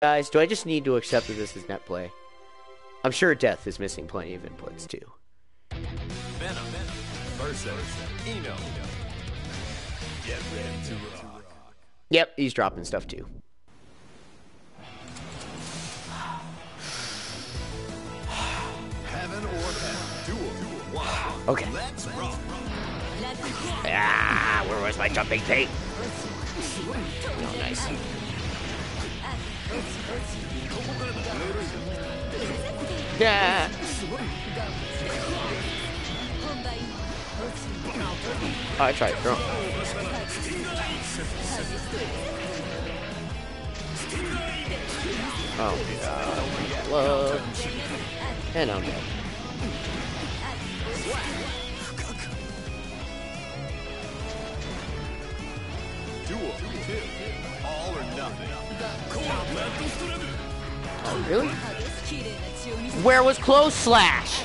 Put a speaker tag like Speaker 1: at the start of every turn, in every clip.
Speaker 1: Guys, do I just need to accept that this is net play? I'm sure Death is missing plenty of inputs too. Venom versus I-No. Get ready to rock. Yep, he's dropping stuff too. Heaven or hell. Duel. One. Okay. Let's rock. Ah, where was my jumping feet? Oh, nice. Yeah. Oh, I tried throw. Oh god. Love. And I'm dead. Duel. All or nothing. Oh, really? Where was close slash?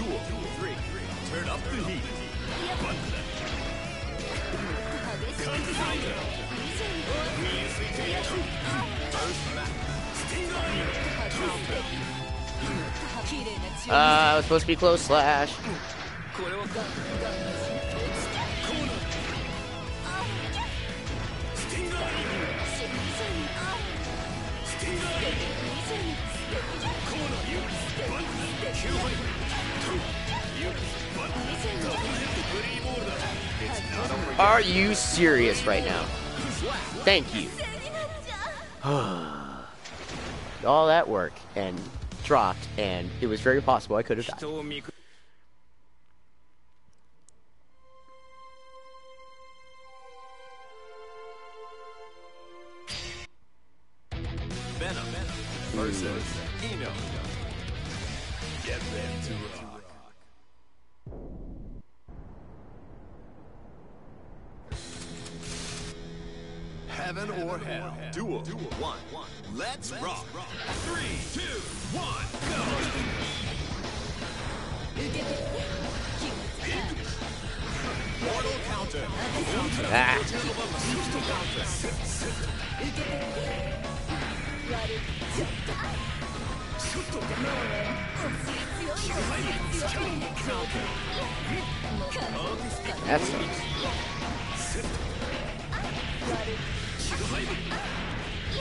Speaker 1: Duel. Three. Turn up the heat. Uh, I was supposed to be close slash. Are you serious right now? Thank you. All that work and dropped, and it was very possible I could have died. Hell. Duel. One. One. Let's rock. Three, two, one, go. Mortal counter. Ah. That sucks.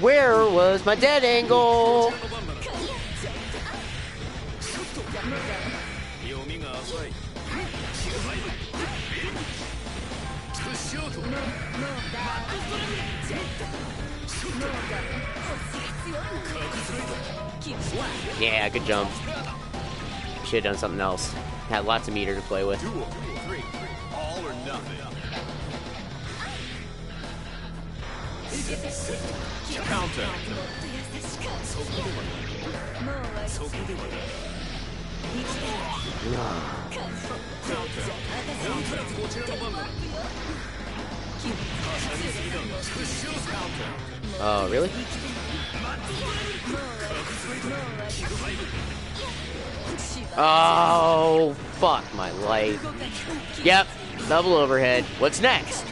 Speaker 1: Where was my dead angle? Yeah, good jump. Should have done something else. Had lots of meter to play with.
Speaker 2: Counter.
Speaker 1: Oh, really? Oh, fuck my life. Yep, double overhead. What's next?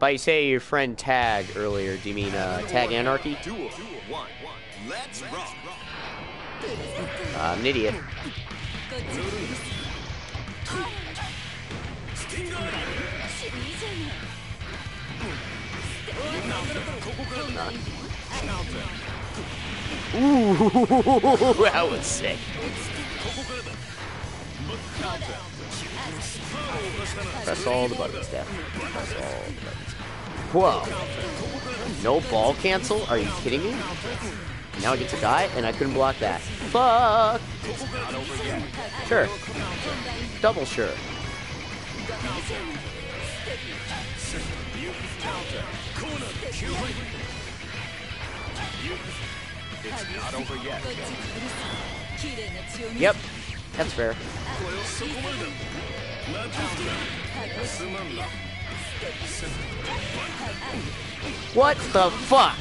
Speaker 1: By say your friend Tag earlier, do you mean uh, Tag Anarchy? Uh, I'm an idiot. Ooh, that was sick. Press all the buttons, Steph. Press all the buttons. Whoa. No ball cancel? Are you kidding me? Now I get to die, and I couldn't block that. Fuck! Sure. Double sure.
Speaker 2: It's not over yet.
Speaker 1: Yep, that's fair. What the fuck?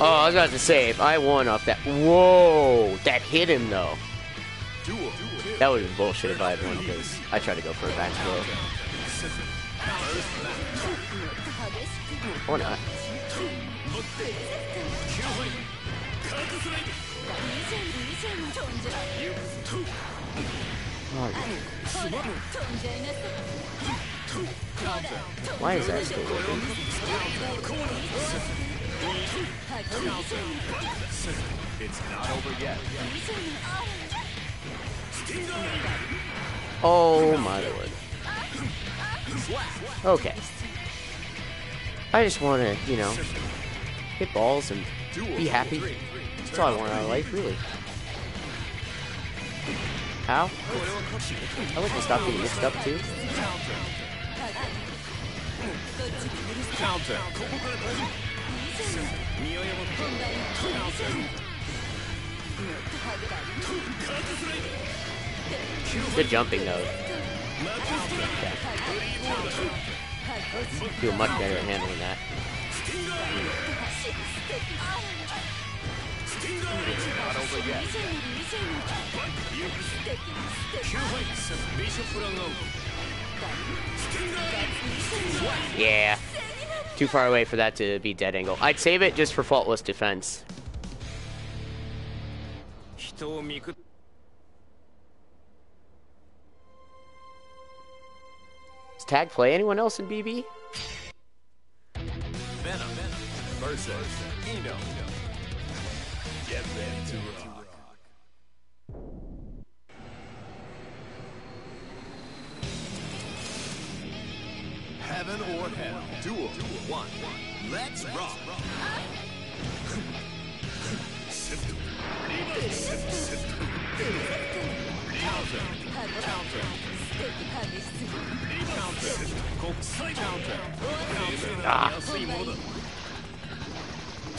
Speaker 1: Oh, I was about to if I won off that. Whoa! That hit him, though. That would have been bullshit if I had won, because I tried to go for a back throw. Or not. Why is that still working?
Speaker 2: It's not over yet.
Speaker 1: Oh my lord. Okay. I just want to, you know, hit balls and be happy. That's all I want out of life, really. How? I like to stop getting mixed up too.
Speaker 2: Counter.
Speaker 1: Good jumping though. Do much better at handling that. Yeah. Too far away for that to be dead angle. I'd save it just for faultless defense. Does tag play anyone else in BB?
Speaker 2: versus I-No. Get ready to rock. Heaven or hell, duel one. Let's rock. Counter, counter, counter, counter.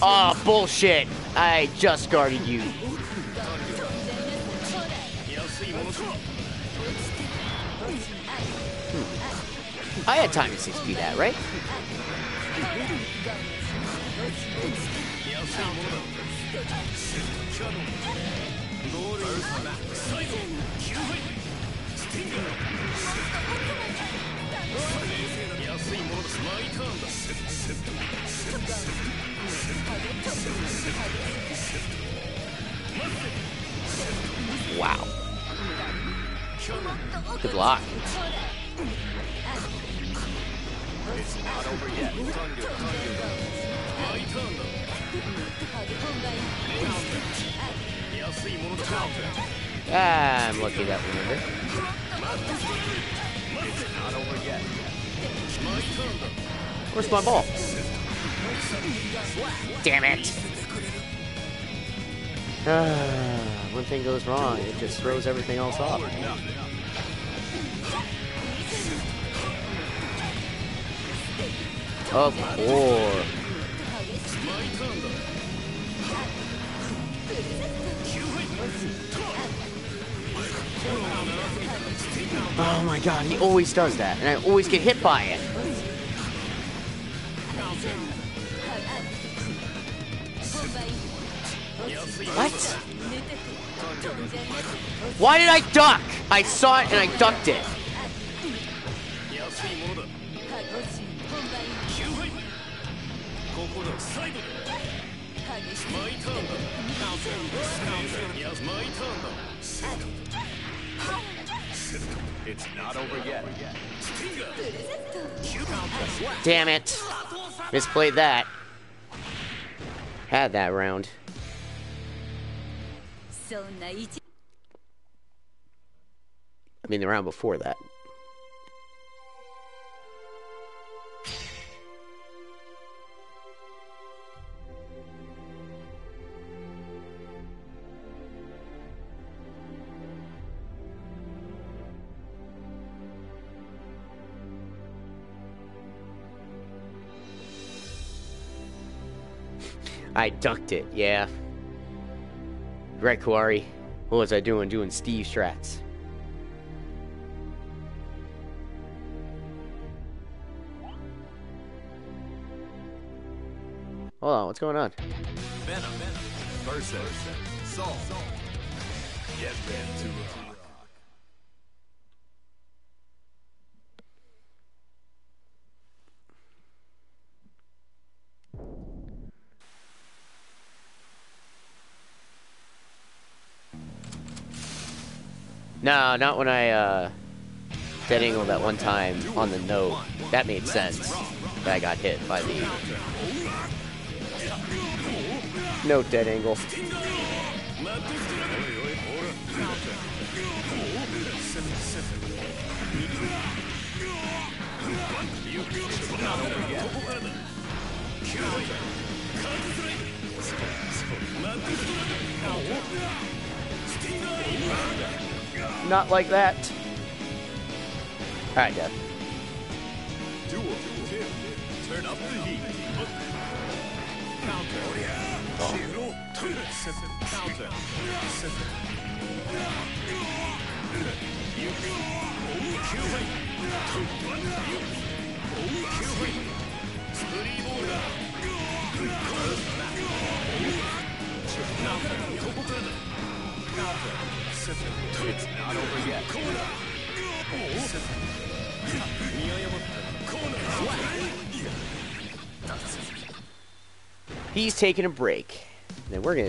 Speaker 1: Oh, bullshit. I just guarded you. Hmm. I had time to 6P that, right? Wow. Good luck.
Speaker 2: It's not over yet. My turn.
Speaker 1: Ah, I'm lucky that.
Speaker 2: My turn
Speaker 1: Where's my ball? Damn it! Ah, one thing goes wrong, it just throws everything else off. Of course. Oh my god, he always does that, and I always get hit by it. What? Why did I duck? I saw it and I ducked it.
Speaker 2: It's not over yet.
Speaker 1: Damn it. Misplayed that. Had that round. I mean, the round before that. I ducked it, yeah. Right, Kuari. What was I doing? Doing Steve strats. Hold on, what's going on?
Speaker 2: Venom versus Sol. Get to
Speaker 1: No, not when I uh, dead angle that one time on the note. That made sense. That I got hit by the note dead angle. Not like that. Alright, Death.
Speaker 2: Duel. Turn up the heat. Counter. Oh, Counter.
Speaker 1: He's taking a break. Then we're gonna